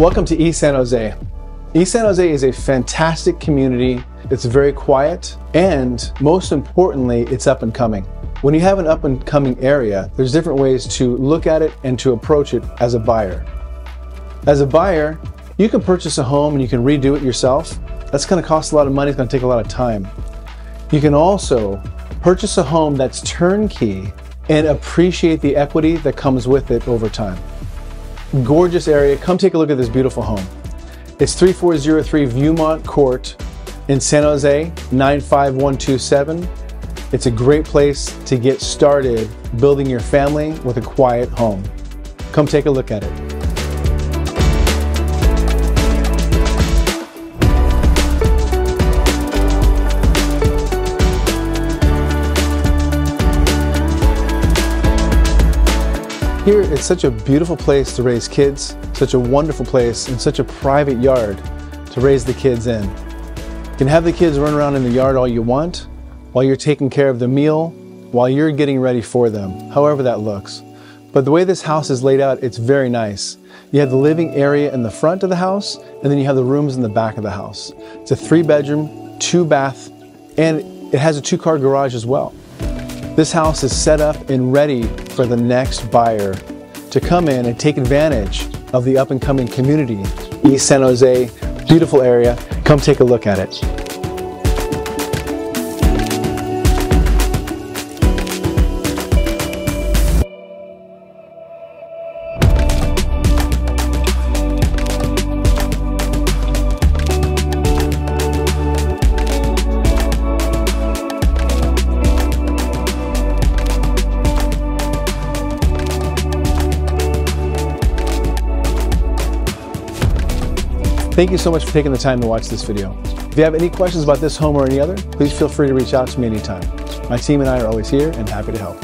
Welcome to East San Jose. East San Jose is a fantastic community. It's very quiet and most importantly, it's up and coming. When you have an up and coming area, there's different ways to look at it and to approach it as a buyer. As a buyer, you can purchase a home and you can redo it yourself. That's gonna cost a lot of money, it's gonna take a lot of time. You can also purchase a home that's turnkey and appreciate the equity that comes with it over time. Gorgeous area, come take a look at this beautiful home. It's 3403 Viewmont Court in San Jose, 95127. It's a great place to get started building your family with a quiet home. Come take a look at it. Here, it's such a beautiful place to raise kids, such a wonderful place, and such a private yard to raise the kids in. You can have the kids run around in the yard all you want, while you're taking care of the meal, while you're getting ready for them, however that looks. But the way this house is laid out, it's very nice. You have the living area in the front of the house, and then you have the rooms in the back of the house. It's a three bedroom, two bath, and it has a two car garage as well. This house is set up and ready for the next buyer to come in and take advantage of the up and coming community. East San Jose, beautiful area. Come take a look at it. Thank you so much for taking the time to watch this video. If you have any questions about this home or any other, please feel free to reach out to me anytime. My team and I are always here and happy to help.